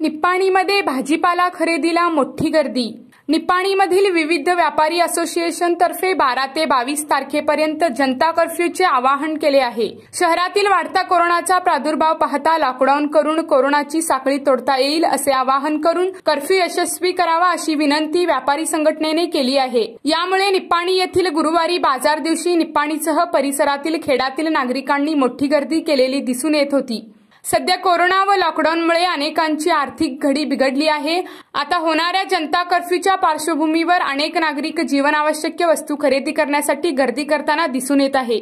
निप्पाणीमध्ये भाजीपाला खरेदीला मोठी गर्दी. निप्पाणीमधील विविध व्यापारी असोसिएशन तर्फे बारा ते बावीस तारखेपर्यंत जनता कर्फ्यूचे आवाहन केले आहे. शहरातील वाढता कोरोनाचा प्रादुर्भाव पाहता लॉकडाऊन करून कोरोनाची साखळी तोडता येईल असे आवाहन करून कर्फ्यू यशस्वी करावा अशी विनंती व्यापारी संघटनेने केली आहे. यामुळे निप्पाणी येथील गुरुवारी बाजार दिवशी निप्पाणीसह परिसरातील खेडातील नागरिकांनी मोठी गर्दी केलेली दिसून येत होती. सध्या कोरोना व लॉकडाऊनमुळे अनेकांची आर्थिक घडी बिघडली आहे. आता होणाऱ्या जनता कर्फ्यूच्या पार्श्वभूमीवर अनेक नागरिक जीवनावश्यक वस्तू खरेदी करण्यासाठी गर्दी करताना दिसून येत आहे.